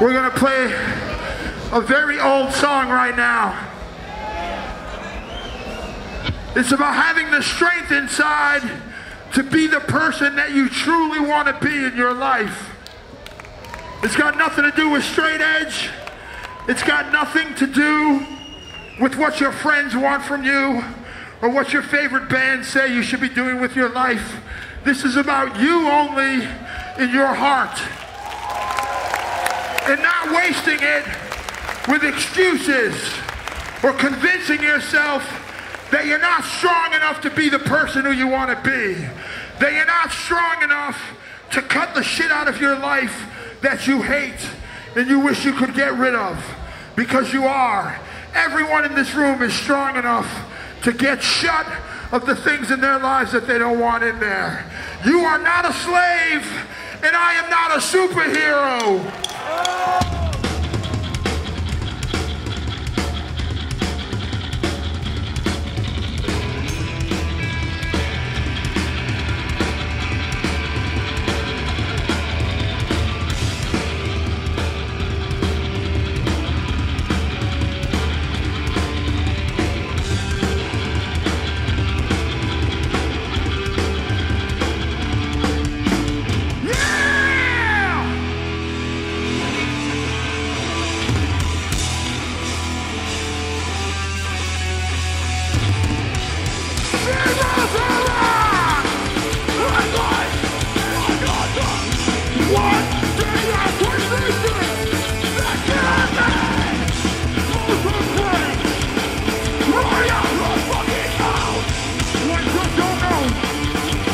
We're gonna play a very old song right now. It's about having the strength inside to be the person that you truly want to be in your life. It's got nothing to do with straight edge. It's got nothing to do with what your friends want from you or what your favorite band say you should be doing with your life. This is about you only in your heart and not wasting it with excuses or convincing yourself that you're not strong enough to be the person who you want to be, that you're not strong enough to cut the shit out of your life that you hate and you wish you could get rid of because you are. Everyone in this room is strong enough to get shut of the things in their lives that they don't want in there. You are not a slave and I am not a superhero.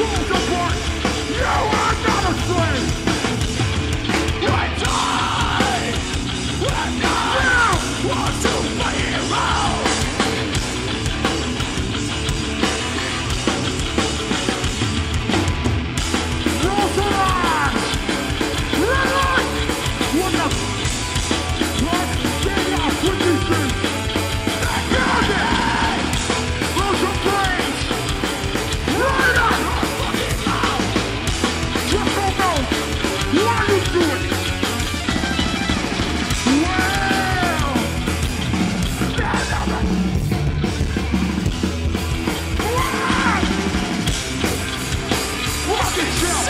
Wait. The Show.